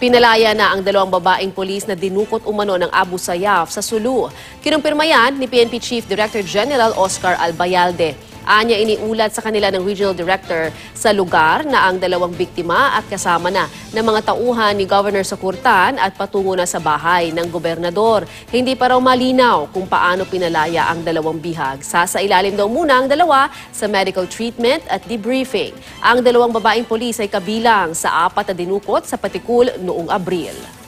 Pinalaya na ang dalawang babaeng polis na dinukot umano ng Abu Sayyaf sa Sulu. Kinumpirma yan ni PNP Chief Director General Oscar Albayalde. Anya iniulat sa kanila ng Regional Director sa lugar na ang dalawang biktima at kasama na ng mga tauhan ni Governor Sakurtan at patungo na sa bahay ng gobernador. Hindi pa raw malinaw kung paano pinalaya ang dalawang bihag. Sasailalim daw muna ang dalawa sa medical treatment at debriefing. Ang dalawang babaeng polis ay kabilang sa apat na dinukot sa Patikul noong Abril.